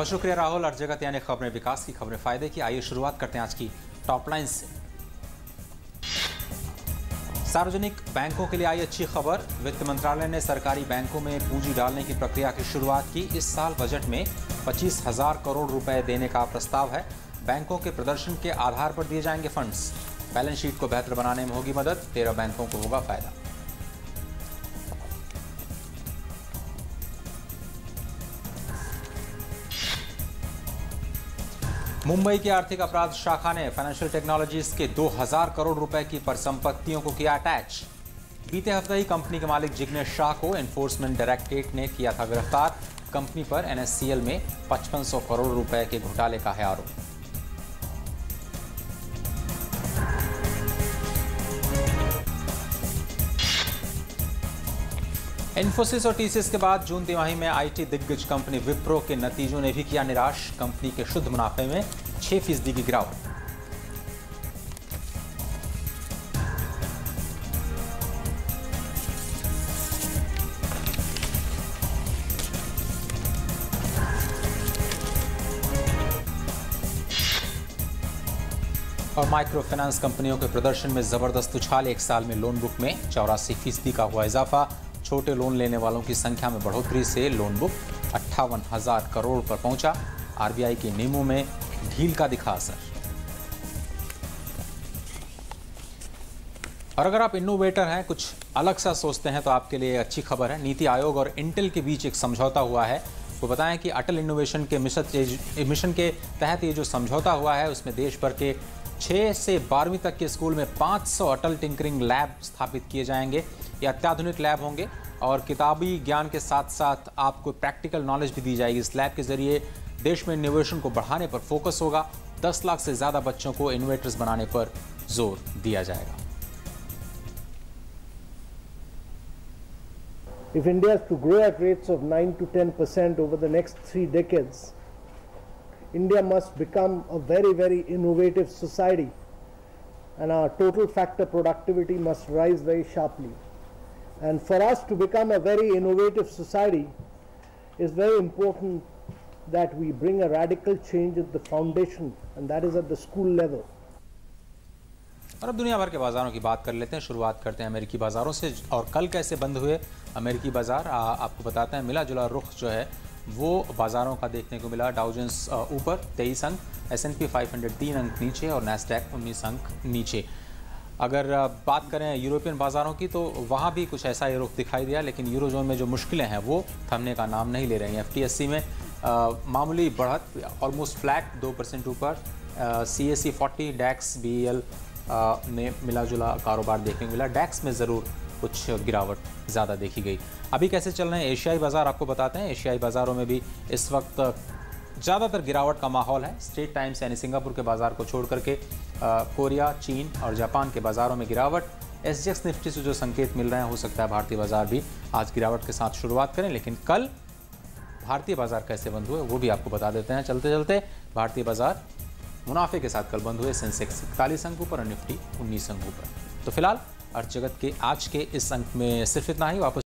बहुत शुक्रिया राहुल, और जगत यानी खबरें विकास की खबरें। फ़ायदे की आइए शुरुआत करते हैं आज की टॉप लाइन से। सार्वजनिक बैंकों के लिए आई अच्छी खबर। वित्त मंत्रालय ने सरकारी बैंकों में पूंजी डालने की प्रक्रिया की शुरुआत की। इस साल बजट में पच्चीस हज़ार करोड़ रुपए देने का प्रस्ताव है। बैंकों के प्रदर्शन के आधार पर दिए जाएँगे फंड्स। बैलेंस शीट को बेहतर बनाने में होगी मदद। तेरह बैंकों को होगा फ़ायदा। मुंबई की आर्थिक अपराध शाखा ने फाइनेंशियल टेक्नोलॉजीज़ के 2000 करोड़ रुपए की परिसंपत्तियों को किया अटैच बीते हफ़्ते ही कंपनी के मालिक जिग्नेश शाह को एनफोर्समेंट डायरेक्टरेट ने किया था गिरफ़्तार। कंपनी पर एनएससीएल में 5500 करोड़ रुपए के घोटाले का है आरोप। इन्फोसिस और टीसीएस के बाद जून तिमाही में आईटी दिग्गज कंपनी विप्रो के नतीजों ने भी किया निराश। कंपनी के शुद्ध मुनाफे में 6 फ़ीसदी की गिरावट। और माइक्रो फाइनेंस कंपनियों के प्रदर्शन में ज़बरदस्त उछाल एक साल में लोन बुक में चौरासी फ़ीसदी का हुआ इजाफा। छोटे लोन लेने वालों की संख्या में बढ़ोतरी से लोन बुक अट्ठावन हज़ार करोड़ पर पहुँचा। आरबीआई के नियमों में ढील का दिखा असर। और अगर आप इनोवेटर हैं, कुछ अलग सा सोचते हैं तो आपके लिए अच्छी खबर है। नीति आयोग और इंटेल के बीच एक समझौता हुआ है। वो बताएँ कि अटल इनोवेशन के मिशन मिशन के तहत ये जो समझौता हुआ है, उसमें देश भर के छः से बारहवीं तक के स्कूल में 500 अटल टिंकरिंग लैब स्थापित किए जाएँगे। ये अत्याधुनिक लैब होंगे और किताबी ज्ञान के साथ साथ आपको प्रैक्टिकल नॉलेज भी दी जाएगी इस लैब के ज़रिए देश में इनोवेशन को बढ़ाने पर फोकस होगा 10 लाख से ज़्यादा बच्चों को इनोवेटर्स बनाने पर ज़ोर दिया जाएगा If India is to grow at rates of 9 to 10 percent over the next three decades, India must become a very, very innovative society and our total factor productivity must rise very sharply. And for us to become a very innovative society, it's very important that we bring a radical change at the foundation, and that is at the school level. और अब दुनिया भर के बाज़ारों की बात कर लेते हैं शुरुआत करते हैं अमेरिकी बाज़ारों से और कल कैसे बंद हुए अमेरिकी बाज़ार आपको बताते हैं मिला जुला रुख जो है वो बाज़ारों का देखने को मिला डाउजेंस ऊपर तेईस अंक S N P five hundred तीन अंक नीचे और नेस्टैक उन्नीस अंक नीचे अगर बात करें यूरोपियन बाज़ारों की तो वहाँ भी कुछ ऐसा ही रुख दिखाई दिया लेकिन यूरो जोन में जो मुश्किलें हैं वो थमने का नाम नहीं ले रही हैं। एफटीएससी में आ, मामूली बढ़त ऑलमोस्ट फ्लैट दो परसेंट ऊपर। C S C forty DAX B एल में मिला जुला कारोबार देखने को मिला। डैक्स में ज़रूर कुछ गिरावट ज़्यादा देखी गई। अभी कैसे चल रहे हैं एशियाई बाज़ार आपको बताते हैं एशियाई बाज़ारों में भी इस वक्त ज़्यादातर गिरावट का माहौल है। स्टेट टाइम्स यानी सिंगापुर के बाज़ार को छोड़ करके कोरिया, चीन और जापान के बाज़ारों में गिरावट। एस जी एक्स निफ्टी से जो संकेत मिल रहे हैं, हो सकता है भारतीय बाज़ार भी आज गिरावट के साथ शुरुआत करें, लेकिन कल भारतीय बाज़ार कैसे बंद हुए, वो भी आपको बता देते हैं। चलते चलते भारतीय बाज़ार मुनाफे के साथ कल बंद हुए सेंसेक्स इकतालीस अंकों पर और निफ्टी उन्नीस अंकों पर। तो फ़िलहाल अर्थ जगत के आज के इस अंक में सिर्फ़ इतना ही, वापस